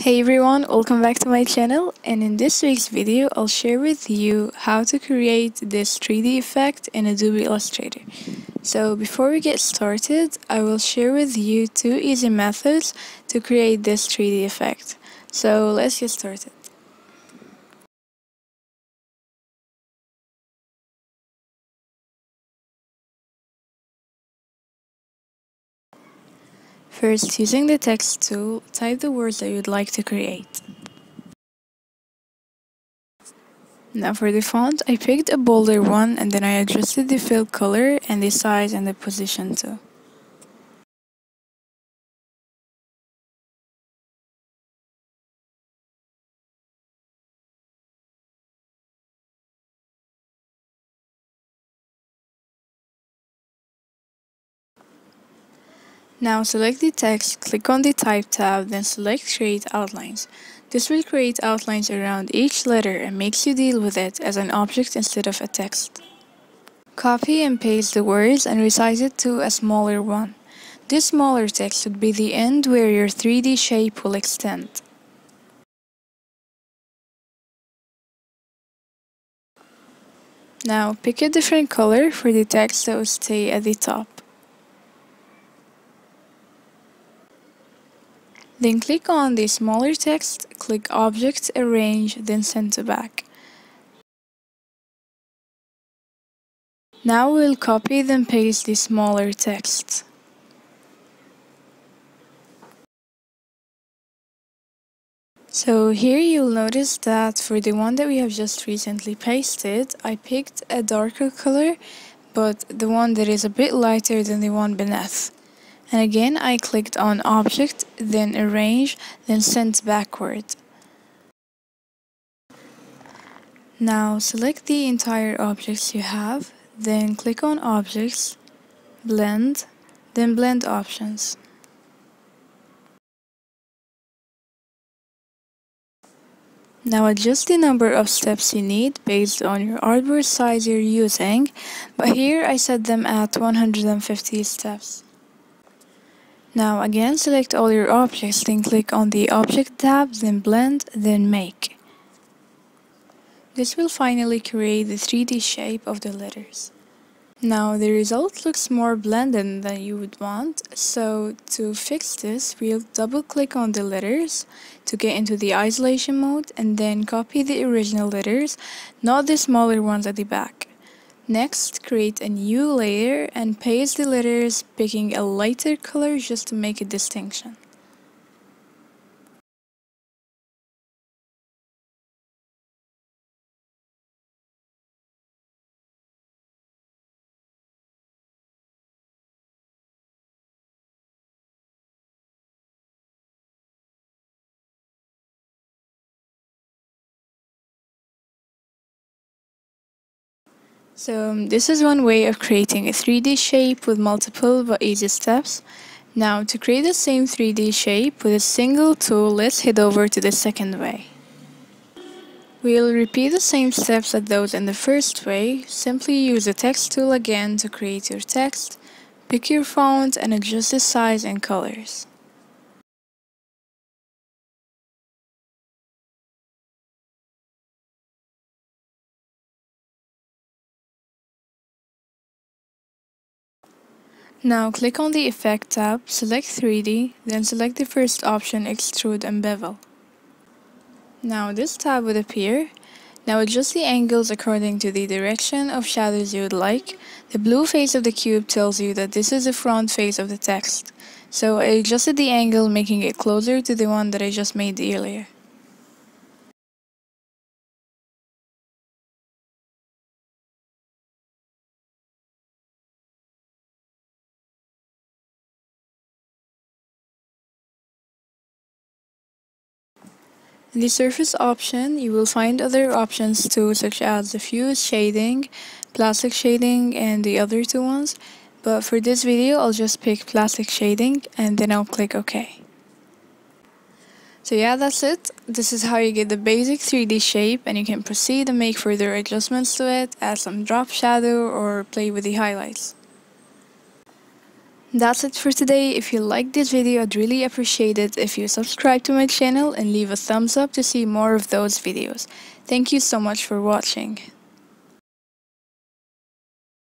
Hey everyone, welcome back to my channel and in this week's video I'll share with you how to create this 3D effect in Adobe Illustrator. So before we get started, I will share with you two easy methods to create this 3D effect. So let's get started. First, using the text tool, type the words that you'd like to create. Now for the font, I picked a bolder one and then I adjusted the fill color and the size and the position too. Now select the text, click on the Type tab, then select Create Outlines. This will create outlines around each letter and makes you deal with it as an object instead of a text. Copy and paste the words and resize it to a smaller one. This smaller text should be the end where your 3D shape will extend. Now pick a different color for the text that will stay at the top. Then click on the smaller text, click Object, Arrange, then to Back. Now we'll copy then paste the smaller text. So here you'll notice that for the one that we have just recently pasted, I picked a darker color, but the one that is a bit lighter than the one beneath and again I clicked on object then arrange then send backward now select the entire objects you have then click on objects blend then blend options Now adjust the number of steps you need based on your artboard size you're using, but here I set them at 150 steps. Now again select all your objects, then click on the Object tab, then Blend, then Make. This will finally create the 3D shape of the letters. Now the result looks more blended than you would want, so to fix this, we'll double click on the letters to get into the isolation mode and then copy the original letters, not the smaller ones at the back. Next, create a new layer and paste the letters, picking a lighter color just to make a distinction. So um, this is one way of creating a 3D shape with multiple but easy steps. Now to create the same 3D shape with a single tool, let's head over to the second way. We'll repeat the same steps as those in the first way, simply use the text tool again to create your text, pick your font and adjust the size and colors. Now click on the Effect tab, select 3D, then select the first option Extrude and Bevel. Now this tab would appear. Now adjust the angles according to the direction of shadows you would like. The blue face of the cube tells you that this is the front face of the text. So I adjusted the angle making it closer to the one that I just made earlier. In the surface option, you will find other options too, such as diffuse shading, plastic shading, and the other two ones. But for this video, I'll just pick plastic shading and then I'll click OK. So yeah, that's it. This is how you get the basic 3D shape and you can proceed and make further adjustments to it, add some drop shadow or play with the highlights. That's it for today. If you liked this video, I'd really appreciate it if you subscribe to my channel and leave a thumbs up to see more of those videos. Thank you so much for watching.